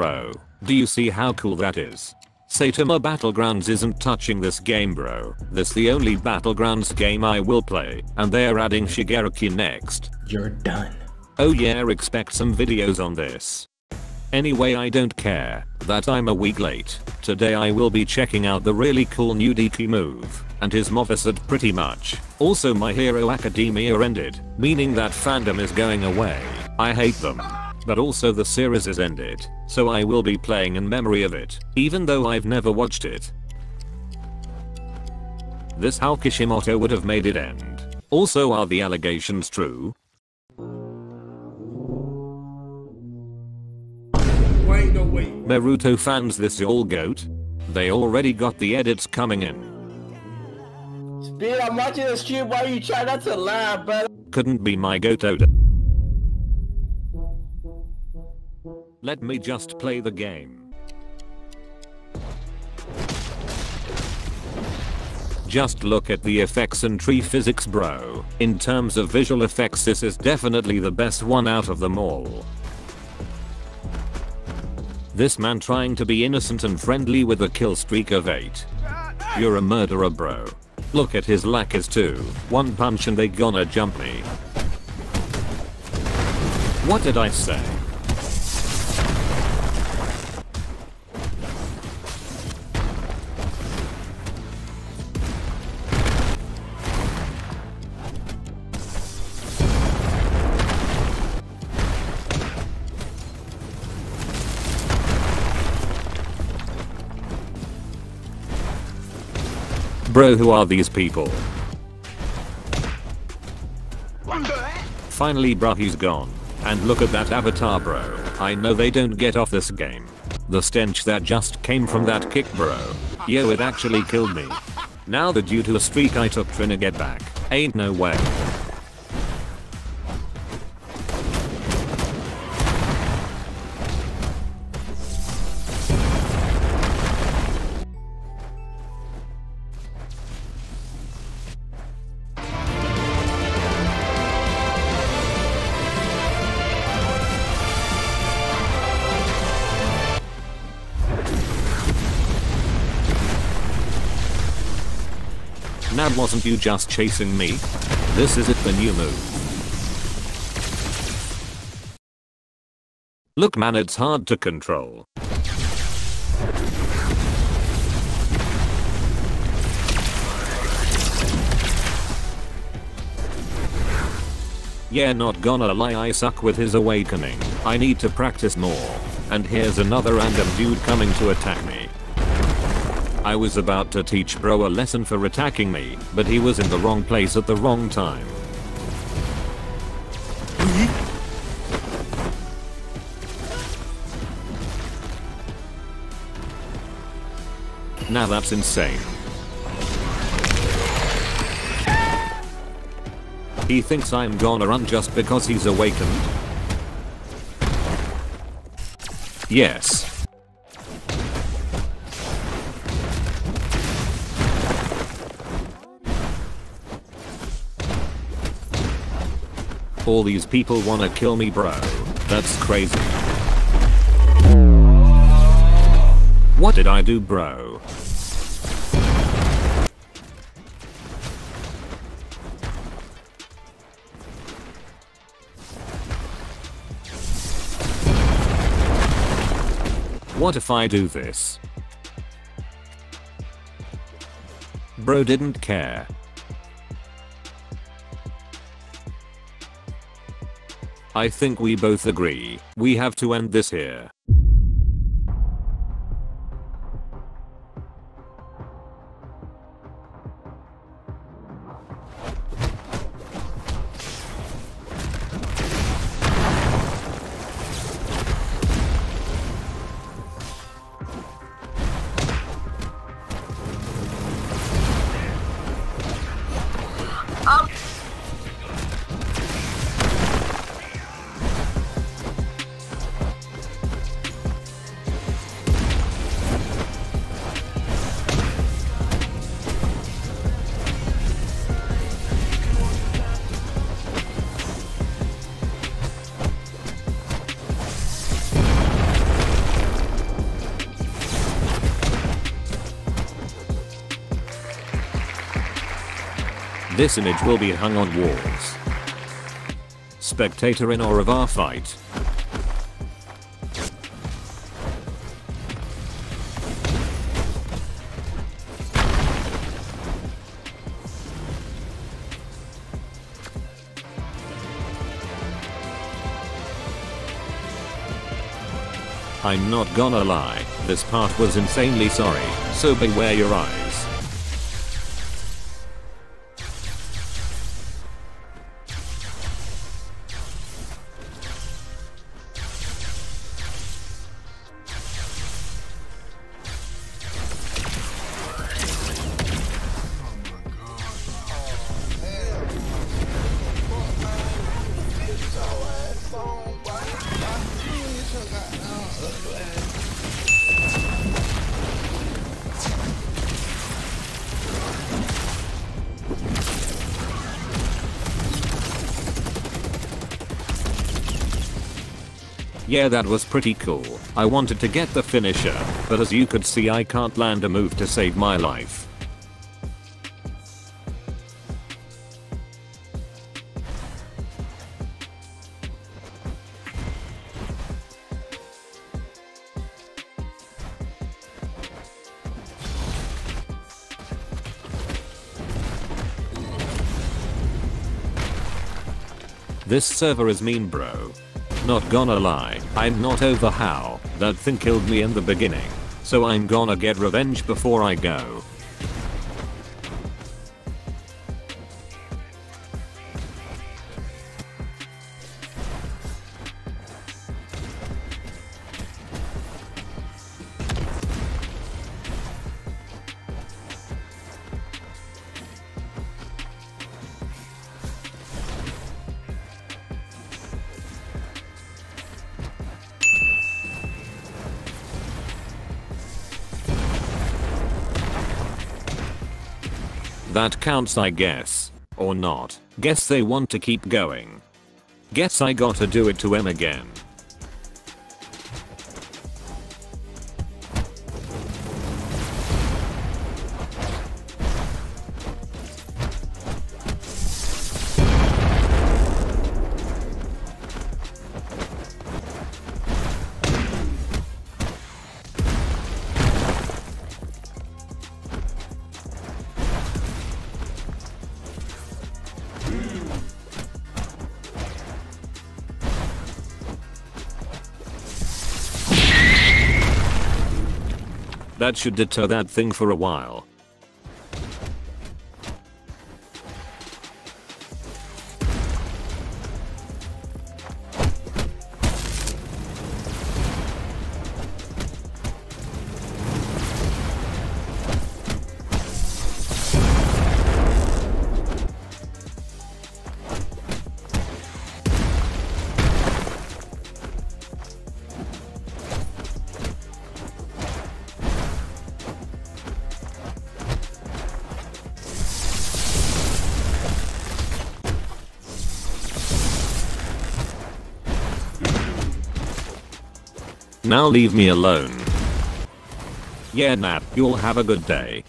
Bro, do you see how cool that is? Saitama Battlegrounds isn't touching this game bro. This the only Battlegrounds game I will play, and they're adding Shigaraki next. You're done. Oh yeah expect some videos on this. Anyway I don't care that I'm a week late. Today I will be checking out the really cool new DT move and his Moveset pretty much. Also My Hero Academia ended, meaning that fandom is going away. I hate them. But also the series is ended, so I will be playing in memory of it, even though I've never watched it. This how Kishimoto would have made it end. Also are the allegations true? Wait, no wait. Naruto fans this all goat? They already got the edits coming in. Speed, I'm watching the stream while you try not to laugh, but Couldn't be my goat Oda. Let me just play the game. Just look at the effects and tree physics bro. In terms of visual effects this is definitely the best one out of them all. This man trying to be innocent and friendly with a kill streak of 8. You're a murderer bro. Look at his lackers too. One punch and they gonna jump me. What did I say? Bro who are these people? Finally bruh he's gone. And look at that avatar bro. I know they don't get off this game. The stench that just came from that kick bro. Yo it actually killed me. Now the due to a streak I took to get back. Ain't no way. Now wasn't you just chasing me? This is it the new move. Look man it's hard to control. Yeah not gonna lie I suck with his awakening. I need to practice more. And here's another random dude coming to attack me. I was about to teach bro a lesson for attacking me, but he was in the wrong place at the wrong time. Now that's insane. He thinks I'm gonna run just because he's awakened? Yes. All these people wanna kill me bro. That's crazy. What did I do bro? What if I do this? Bro didn't care. I think we both agree. We have to end this here. This image will be hung on walls. Spectator in awe of our fight. I'm not gonna lie, this part was insanely sorry, so beware your eyes. Yeah that was pretty cool. I wanted to get the finisher, but as you could see I can't land a move to save my life. This server is mean bro. Not gonna lie, I'm not over how that thing killed me in the beginning. So I'm gonna get revenge before I go. That counts I guess. Or not. Guess they want to keep going. Guess I gotta do it to him again. That should deter that thing for a while. Now leave me alone. Yeah nap, you'll have a good day.